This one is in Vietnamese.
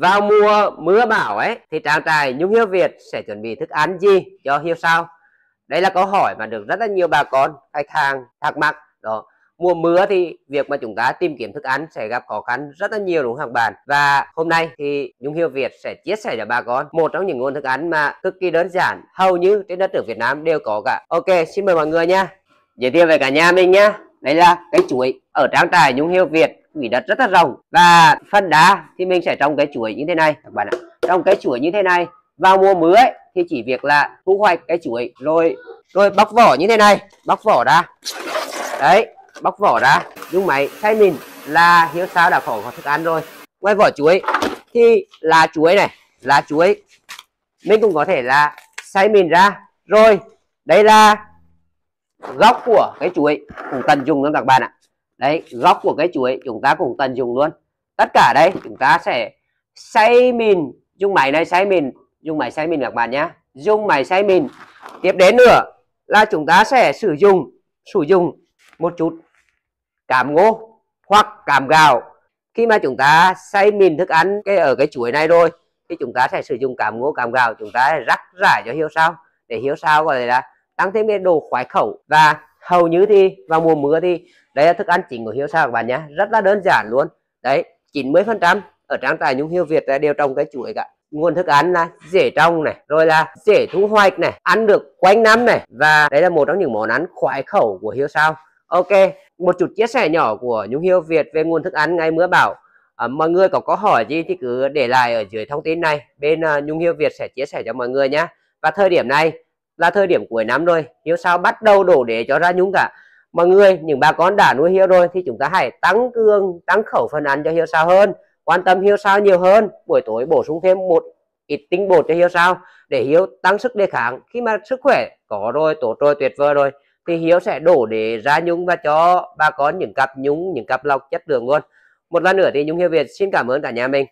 vào mùa mưa bão ấy, thì trang trại Nhung Hiếu Việt sẽ chuẩn bị thức ăn gì cho hiếu sao? Đây là câu hỏi mà được rất là nhiều bà con, khách hàng thắc mắc. Đó, mùa mưa thì việc mà chúng ta tìm kiếm thức ăn sẽ gặp khó khăn rất là nhiều, đúng không bạn? Và hôm nay thì Nhung Hiếu Việt sẽ chia sẻ cho bà con một trong những nguồn thức ăn mà cực kỳ đơn giản, hầu như trên đất nước Việt Nam đều có cả. Ok, xin mời mọi người nha. Giới thiệu về cả nhà mình nhá đây là cái chuối ở trang trại Nhung Hiếu Việt quỹ đất rất là rộng và phần đá thì mình sẽ trồng cái chuối như thế này các bạn ạ. Trồng cái chuối như thế này vào mùa mưa ấy, thì chỉ việc là thu hoạch cái chuối rồi rồi bóc vỏ như thế này. Bóc vỏ ra. Đấy bóc vỏ ra. Dùng máy xay mìn là hiếu sao đã có thức ăn rồi. Ngoài vỏ chuối thì lá chuối này lá chuối mình cũng có thể là xay mìn ra. Rồi đây là gốc của cái chuối cũng tận dụng luôn các bạn ạ đấy, gốc của cái chuối chúng ta cũng tận dụng luôn. Tất cả đây, chúng ta sẽ xay mìn. Dùng máy này xay mìn. Dùng máy xay mìn các bạn nhé dùng máy xay mìn. Tiếp đến nữa là chúng ta sẽ sử dụng sử dụng một chút cảm ngô hoặc cảm gạo. Khi mà chúng ta xay mìn thức ăn cái, ở cái chuối này rồi, thì chúng ta sẽ sử dụng cảm ngô cảm gạo chúng ta rắc rải cho hiếu sao? Để hiếu sao gọi là tăng thêm cái đồ khoái khẩu. Và hầu như thì vào mùa mưa thì đây là thức ăn chính của hiếu sao các bạn nhé. Rất là đơn giản luôn. Đấy 90 phần trăm ở trang trại nhung hiếu việt đều trồng cái chuối cả. Nguồn thức ăn là dễ trồng này rồi là dễ thu hoạch này ăn được quanh năm này. Và đây là một trong những món ăn khoái khẩu của hiếu sao. Ok một chút chia sẻ nhỏ của nhung hiếu việt về nguồn thức ăn ngày mưa bão. À, mọi người có câu hỏi gì thì cứ để lại ở dưới thông tin này. Bên uh, nhung hiếu việt sẽ chia sẻ cho mọi người nhé. Và thời điểm này là thời điểm cuối năm rồi. Hiếu sao bắt đầu đổ để cho ra nhung cả mọi người, những bà con đã nuôi hiếu rồi thì chúng ta hãy tăng cường, tăng khẩu phần ăn cho hiếu sao hơn, quan tâm hiếu sao nhiều hơn. Buổi tối bổ sung thêm một ít tinh bột cho hiếu sao để hiếu tăng sức đề kháng. Khi mà sức khỏe có rồi, tốt rồi, tuyệt vời rồi, thì hiếu sẽ đổ để ra nhung và cho bà con những cặp nhúng những cặp lọc chất lượng luôn. Một lần nữa thì nhung hiếu việt xin cảm ơn cả nhà mình.